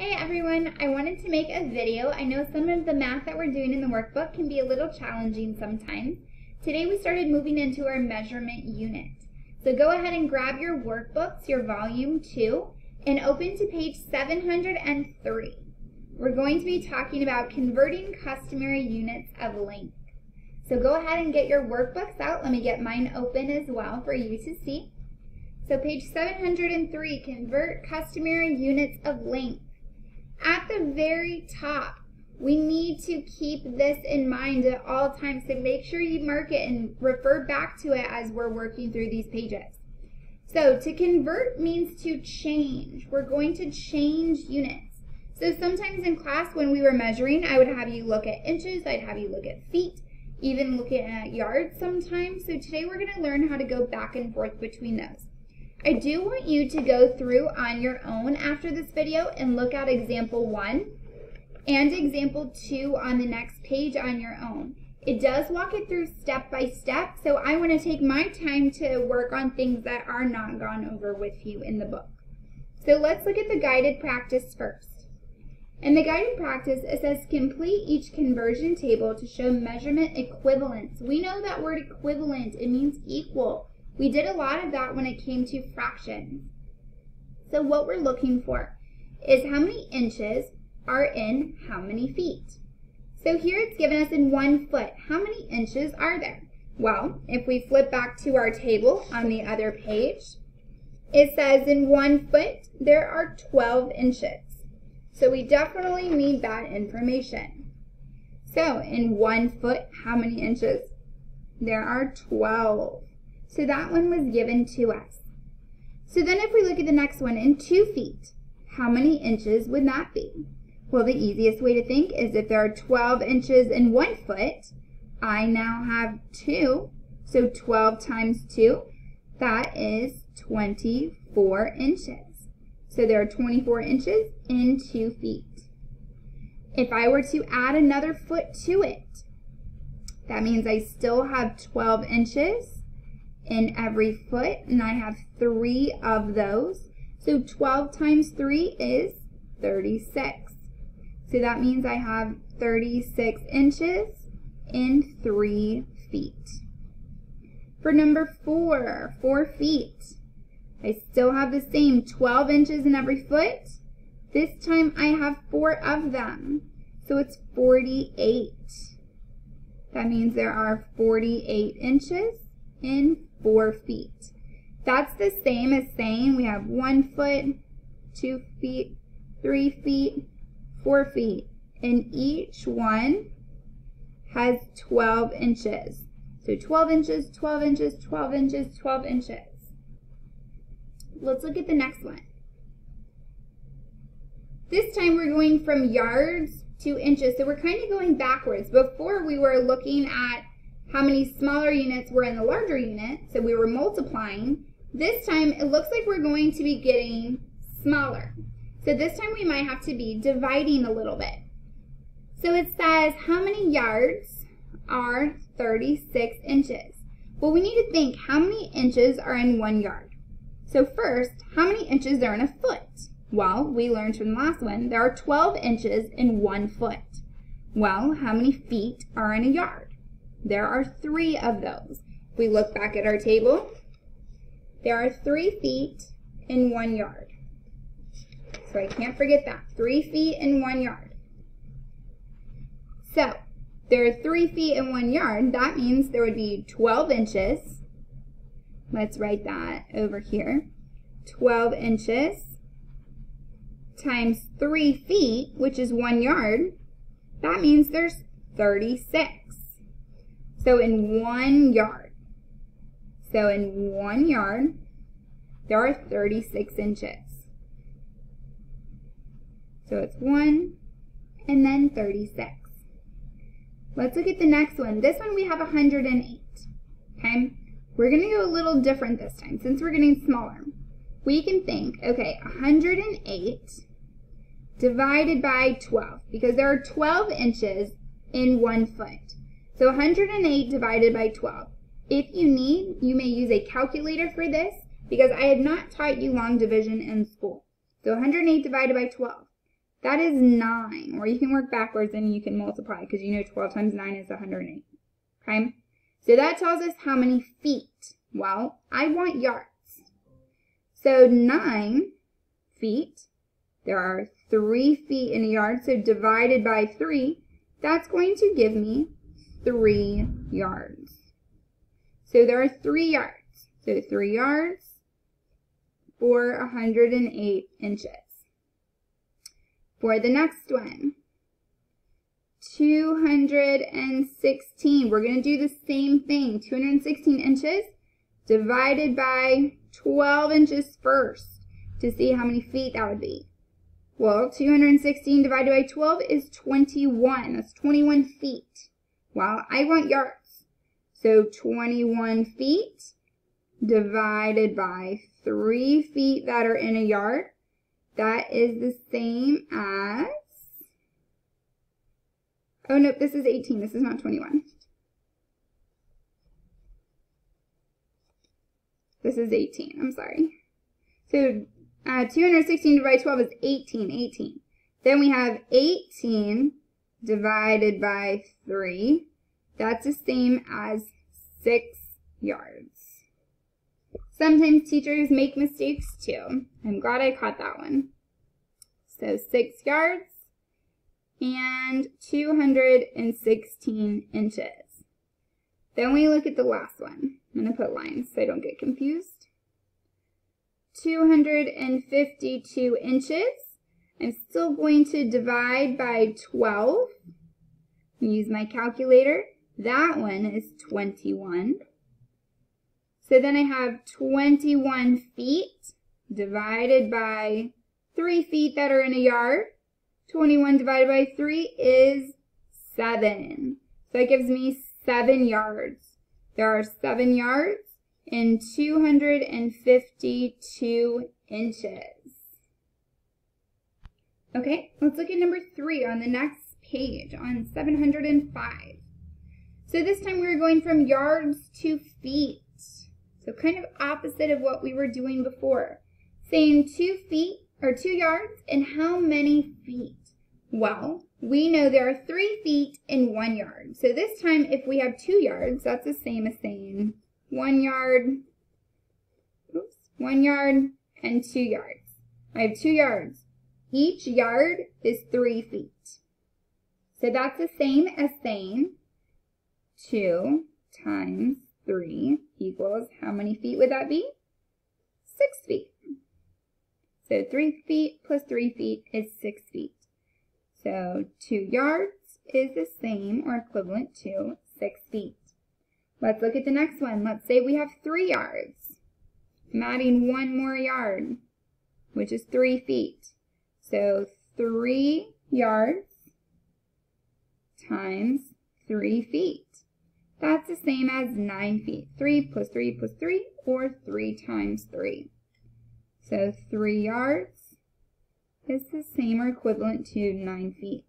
Hey everyone, I wanted to make a video. I know some of the math that we're doing in the workbook can be a little challenging sometimes. Today we started moving into our measurement unit. So go ahead and grab your workbooks, your volume 2, and open to page 703. We're going to be talking about converting customary units of length. So go ahead and get your workbooks out. Let me get mine open as well for you to see. So page 703, convert customary units of length. At the very top, we need to keep this in mind at all times. So make sure you mark it and refer back to it as we're working through these pages. So to convert means to change. We're going to change units. So sometimes in class when we were measuring, I would have you look at inches, I'd have you look at feet, even looking at yards sometimes. So today we're going to learn how to go back and forth between those. I do want you to go through on your own after this video and look at example one and example two on the next page on your own. It does walk it through step by step, so I want to take my time to work on things that are not gone over with you in the book. So let's look at the guided practice first. In the guided practice, it says complete each conversion table to show measurement equivalence. We know that word equivalent, it means equal. We did a lot of that when it came to fractions. So what we're looking for is how many inches are in how many feet. So here it's given us in one foot. How many inches are there? Well, if we flip back to our table on the other page, it says in one foot there are 12 inches. So we definitely need that information. So in one foot, how many inches? There are 12. So that one was given to us. So then if we look at the next one in two feet, how many inches would that be? Well, the easiest way to think is if there are 12 inches in one foot, I now have two. So 12 times 2, that is 24 inches. So there are 24 inches in 2 feet. If I were to add another foot to it, that means I still have 12 inches in every foot, and I have three of those. So 12 times 3 is 36. So that means I have 36 inches in 3 feet. For number 4, 4 feet, I still have the same 12 inches in every foot. This time I have 4 of them, so it's 48. That means there are 48 inches in 4 feet. That's the same as saying we have 1 foot, 2 feet, 3 feet, four feet, and each one has 12 inches. So 12 inches, 12 inches, 12 inches, 12 inches. Let's look at the next one. This time we're going from yards to inches, so we're kind of going backwards. Before we were looking at how many smaller units were in the larger unit, so we were multiplying. This time it looks like we're going to be getting smaller. So this time we might have to be dividing a little bit. So it says how many yards are 36 inches? Well, we need to think how many inches are in one yard. So first, how many inches are in a foot? Well, we learned from the last one, there are 12 inches in one foot. Well, how many feet are in a yard? There are three of those. We look back at our table, there are three feet in one yard. So I can't forget that. Three feet in one yard. So there are three feet in one yard. That means there would be 12 inches. Let's write that over here. 12 inches times 3 feet, which is 1 yard, that means there's 36. So in 1 yard, so in 1 yard, there are 36 inches. So it's 1 and then 36. Let's look at the next one. This one we have 108. Okay? We're going to go a little different this time since we're getting smaller. We can think, okay, 108 divided by 12 because there are 12 inches in one foot. So 108 divided by 12. If you need, you may use a calculator for this because I have not taught you long division in school. So 108 divided by 12. That is 9. Or you can work backwards and you can multiply because you know 12 times 9 is 108. Okay? So that tells us how many feet. Well, I want yards. So 9 feet, there are 3 feet in a yard, so divided by 3, that's going to give me 3 yards. So there are 3 yards. So 3 yards for 108 inches. For the next one, 216. We're going to do the same thing. 216 inches divided by 12 inches first to see how many feet that would be. Well, 216 divided by 12 is 21. That's 21 feet. Well, I want yards. So 21 feet divided by 3 feet that are in a yard. That is the same as Oh, nope, this is 18. This is not 21. This is 18. I'm sorry. So uh, 216 divided by 12 is 18. 18. Then we have 18 divided by 3. That's the same as 6 yards. Sometimes teachers make mistakes too. I'm glad I caught that one. So 6 yards and 216 inches. Then we look at the last one. I'm going to put lines so I don't get confused. 252 inches. I'm still going to divide by 12. Use my calculator. That one is 21. So then I have 21 feet divided by 3 feet that are in a yard. 21 divided by 3 is 7. So that gives me 7 yards. There are 7 yards in 252 inches. Okay, let's look at number 3 on the next page on 705. So this time we are going from yards to feet. So kind of opposite of what we were doing before. Saying 2 feet or 2 yards and how many feet? Well, we know there are three feet in one yard. So this time, if we have two yards, that's the same as saying one yard, oops, one yard and two yards. I have two yards. Each yard is three feet. So that's the same as saying two times three equals, how many feet would that be? Six feet. So three feet plus three feet is six feet. So 2 yards is the same or equivalent to 6 feet. Let's look at the next one. Let's say we have 3 yards. I'm adding one more yard, which is 3 feet. So 3 yards times 3 feet. That's the same as 9 feet. 3 plus 3 plus 3, or 3 times 3. So 3 yards is the same or equivalent to 9 feet.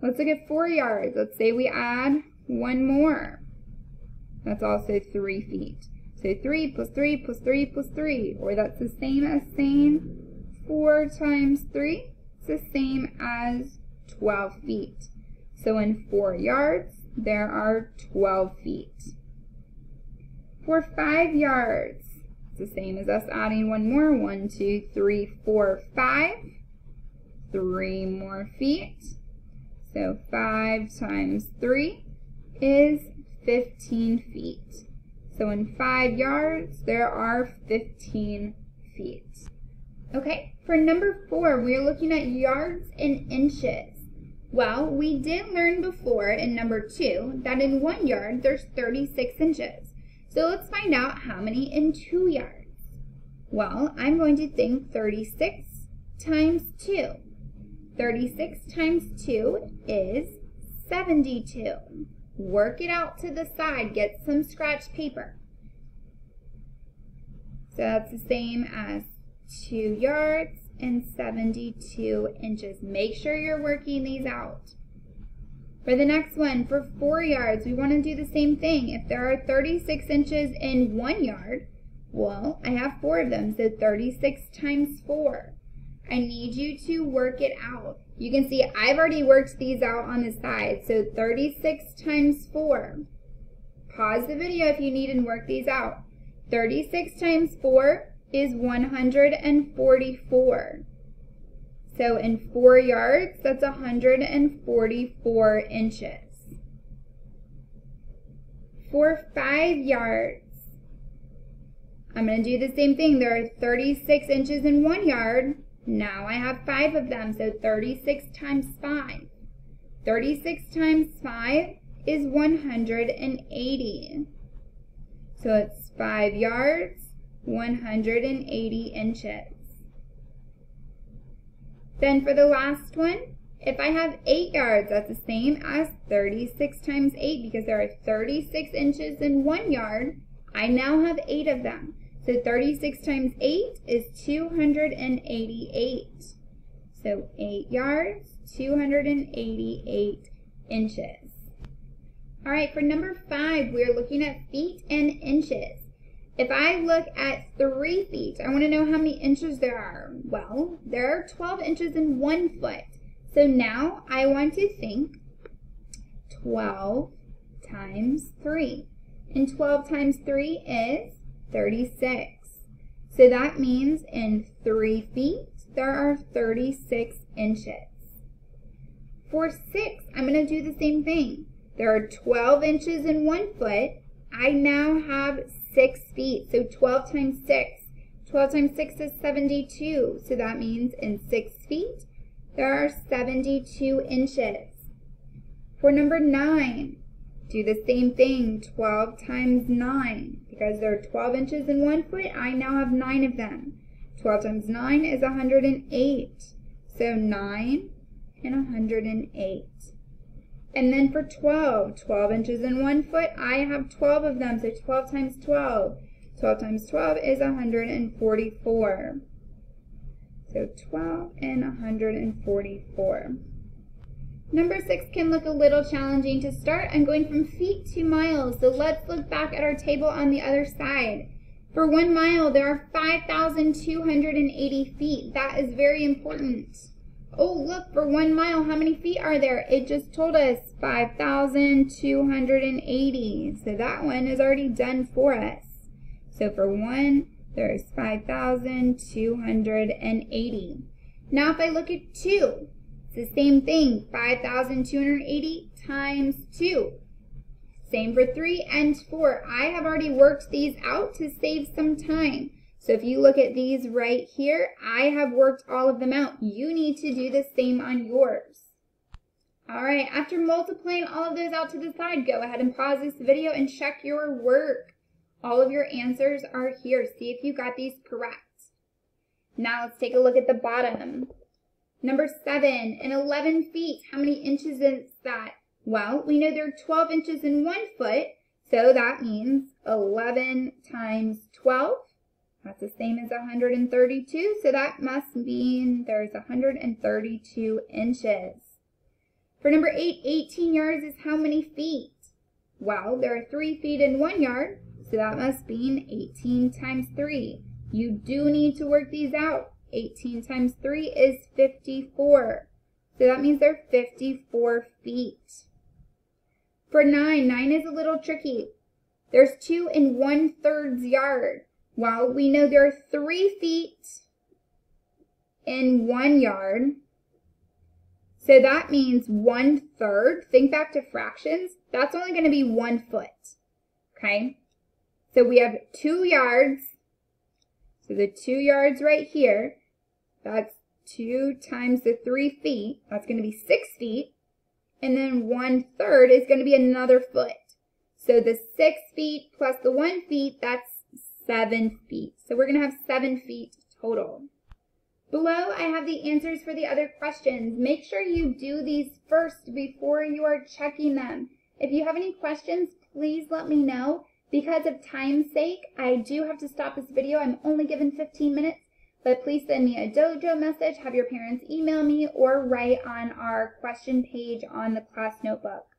Let's look at 4 yards. Let's say we add one more. That's also 3 feet. So 3 plus 3 plus 3 plus 3, or that's the same as saying 4 times 3. It's the same as 12 feet. So in 4 yards, there are 12 feet. For 5 yards, it's the same as us adding one more. One, two, three, four, five. Three more feet. So 5 times 3 is 15 feet. So in 5 yards, there are 15 feet. Okay, for number 4, we're looking at yards and inches. Well, we did learn before in number 2 that in 1 yard, there's 36 inches. So let's find out how many in two yards. Well, I'm going to think 36 times 2. 36 times 2 is 72. Work it out to the side. Get some scratch paper. So that's the same as 2 yards and 72 inches. Make sure you're working these out. For the next one, for four yards, we want to do the same thing. If there are 36 inches in one yard, well, I have four of them, so 36 times four. I need you to work it out. You can see I've already worked these out on the side. So 36 times 4. Pause the video if you need and work these out. 36 times 4 is 144. So in 4 yards, that's 144 inches. For 5 yards, I'm going to do the same thing. There are 36 inches in 1 yard. Now I have 5 of them, so 36 times 5. 36 times 5 is 180. So it's 5 yards, 180 inches. Then for the last one, if I have 8 yards, that's the same as 36 times 8 because there are 36 inches in 1 yard. I now have 8 of them. So 36 times 8 is 288. So 8 yards, 288 inches. All right, for number 5, we're looking at feet and inches. If I look at 3 feet, I want to know how many inches there are. Well, there are 12 inches in 1 foot. So now I want to think 12 times 3. And 12 times 3 is 36. So that means in 3 feet, there are 36 inches. For 6, I'm going to do the same thing. There are 12 inches in 1 foot. I now have 6 feet. So 12 times 6. 12 times 6 is 72. So that means in 6 feet, there are 72 inches. For number 9, do the same thing, 12 times 9. Because there are 12 inches in one foot, I now have 9 of them. 12 times 9 is 108. So 9 and 108. And then for 12, 12 inches in one foot, I have 12 of them. So 12 times 12. 12 times 12 is 144. So 12 and 144. Number six can look a little challenging to start. I'm going from feet to miles, so let's look back at our table on the other side. For one mile, there are 5,280 feet. That is very important. Oh, look, for one mile, how many feet are there? It just told us 5,280. So that one is already done for us. So for one, there's 5,280. Now if I look at two, it's the same thing, 5,280 times 2. Same for 3 and 4. I have already worked these out to save some time. So if you look at these right here, I have worked all of them out. You need to do the same on yours. All right, after multiplying all of those out to the side, go ahead and pause this video and check your work. All of your answers are here. See if you got these correct. Now let's take a look at the bottom. Number seven, and 11 feet, how many inches is that? Well, we know there are 12 inches in one foot, so that means 11 times 12. That's the same as 132, so that must mean there's 132 inches. For number eight, 18 yards is how many feet? Well, there are three feet in one yard, so that must mean 18 times three. You do need to work these out. 18 times 3 is 54. So that means they're 54 feet. For 9, 9 is a little tricky. There's 2 and 1 thirds yard. Well, we know there are 3 feet in 1 yard. So that means one third. Think back to fractions. That's only going to be 1 foot. Okay? So we have 2 yards. So the 2 yards right here. That's 2 times the 3 feet. That's going to be 6 feet. And then one third is going to be another foot. So the 6 feet plus the 1 feet, that's 7 feet. So we're going to have 7 feet total. Below, I have the answers for the other questions. Make sure you do these first before you are checking them. If you have any questions, please let me know. Because of time's sake, I do have to stop this video. I'm only given 15 minutes. But please send me a dojo message, have your parents email me, or write on our question page on the class notebook.